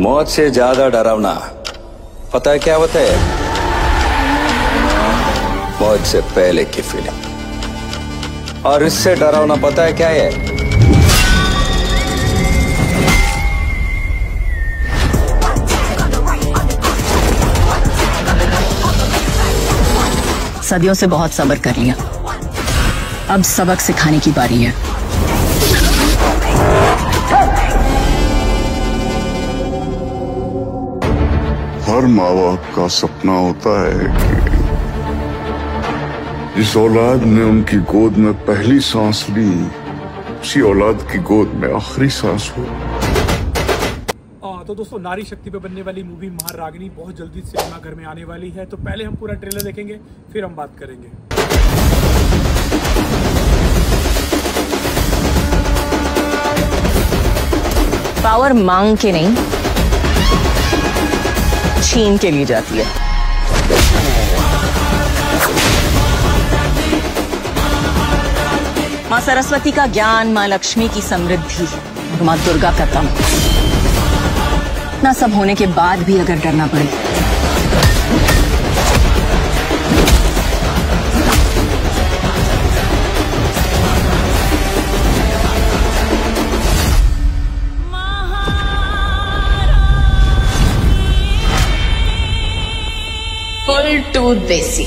मौत से ज़्यादा डरावना। पता है क्या होता है? मौत से पहले की फीलिंग और इससे डरावना पता है क्या है? सदियों से बहुत सब्र कर लिया। अब सबक सिखाने की बारी है। हर माँ बाप का सपना होता है कि जिस औलाद ने उनकी गोद में पहली सांस ली उसी औलाद की गोद में आखिरी सांस हो। तो दोस्तों नारी शक्ति पे बनने वाली मूवी महारागिनी बहुत जल्दी सिनेमा घर में आने वाली है तो पहले हम पूरा ट्रेलर देखेंगे फिर हम बात करेंगे। पावर मांग के नहीं छीन के लिए जाती है। माँ सरस्वती का ज्ञान, माँ लक्ष्मी की समृद्धि और माँ दुर्गा का तम। इतना सब होने के बाद भी अगर डरना पड़े। फुल टू देसी।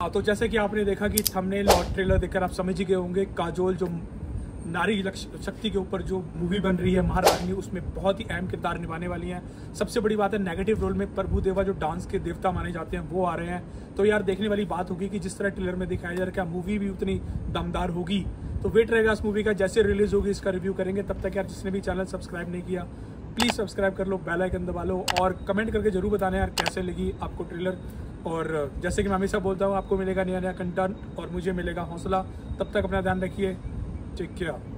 हाँ तो जैसे कि आपने देखा कि थंबनेल और ट्रेलर देखकर आप समझ ही गए होंगे, काजोल जो नारी शक्ति के ऊपर जो मूवी बन रही है महारानी उसमें बहुत ही अहम किरदार निभाने वाली हैं। सबसे बड़ी बात है नेगेटिव रोल में प्रभु देवा जो डांस के देवता माने जाते हैं, वो आ रहे हैं। तो यार, देखने वाली बात होगी कि जिस तरह ट्रेलर में दिखाया जा रहा है क्या मूवी भी उतनी दमदार होगी। तो वेट रहेगा इस मूवी का, जैसे रिलीज़ होगी, इसका रिव्यू करेंगे। तब तक यार, जिसने भी चैनल सब्सक्राइब नहीं किया प्लीज़ सब्सक्राइब कर लो, बेल आइकन दबा लो और कमेंट करके ज़रूर बताना यार कैसे लगी आपको ट्रेलर। और जैसे कि मैं हमेशा बोलता हूँ, आपको मिलेगा नया नया कंटेंट और मुझे मिलेगा हौसला। तब तक अपना ध्यान रखिए। Take care.